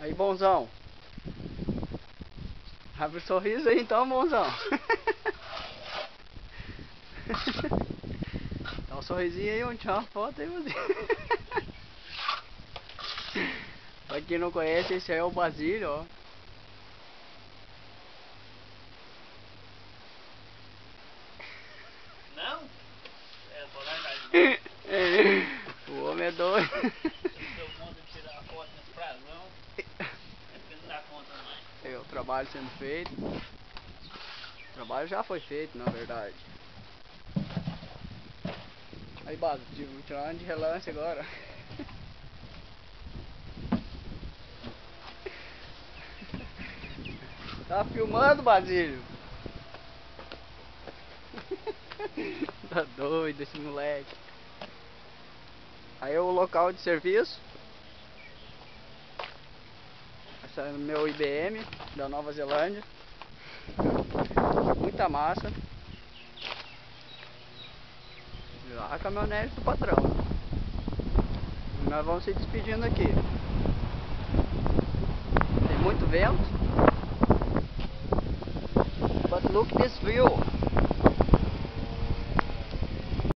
Aí, bonzão. Abre o sorriso aí então, bonzão. Dá um sorrisinho aí, tirar uma foto aí você. pra quem não conhece, esse aí é o Basílio, ó. Não? É, vou largar O homem é doido. Deu conta de tirar a foto nesse prazão. É porque não dá conta mais. Aí, o trabalho sendo feito. O trabalho já foi feito, na verdade. Aí, Baso, vou tirar de relance agora. Tá filmando, Basílio? tá doido esse moleque. Aí é o local de serviço. Esse é meu IBM da Nova Zelândia. Muita massa. Já a caminhonete do patrão. Nós vamos se despedindo aqui. Tem muito vento. But look this view.